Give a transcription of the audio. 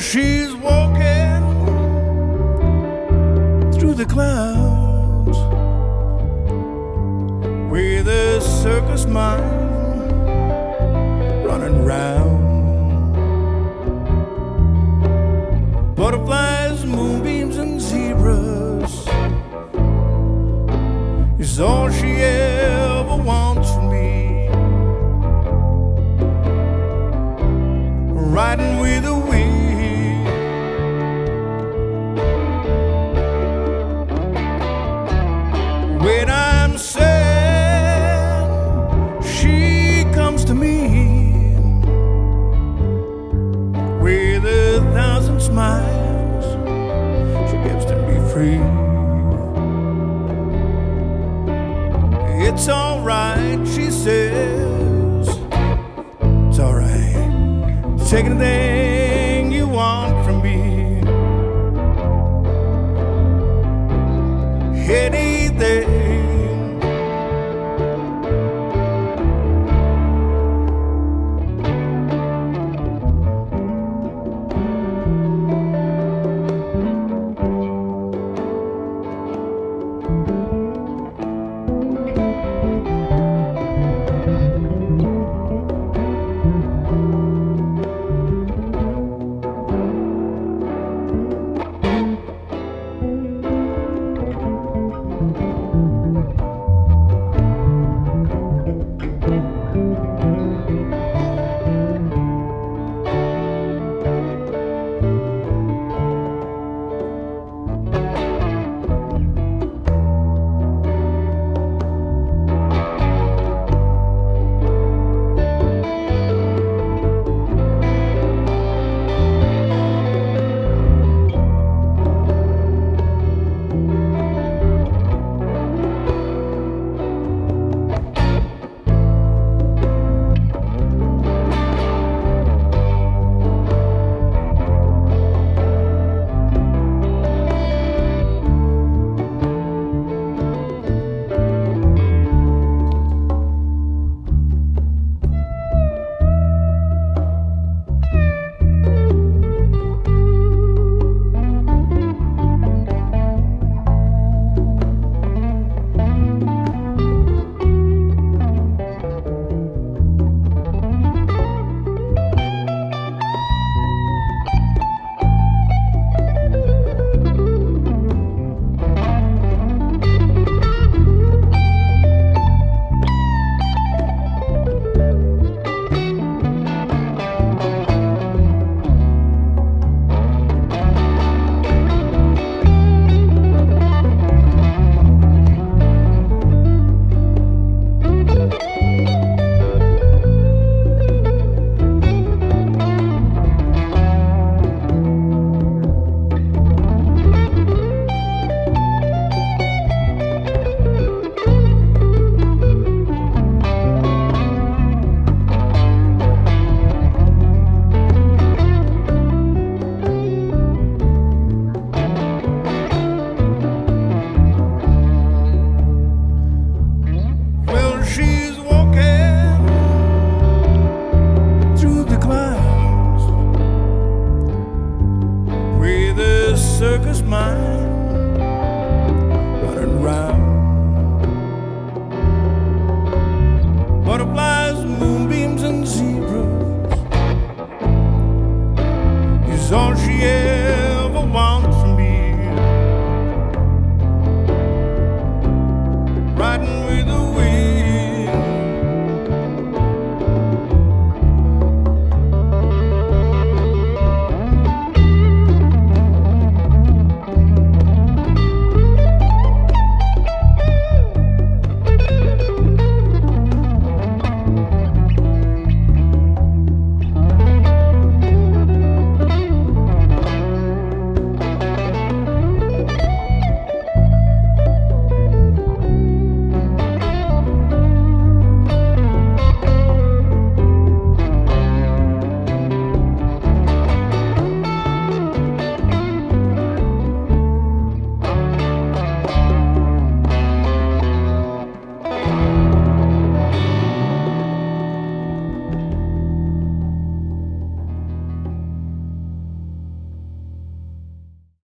She's walking through the clouds with a circus mind running round. Butterflies, moonbeams, and zebras is all she ever wants smiles. She gives to me free. It's alright, she says. It's alright. Take anything you want from me. Anything. Circus mind running round. Butterflies, moonbeams, and zebras is all she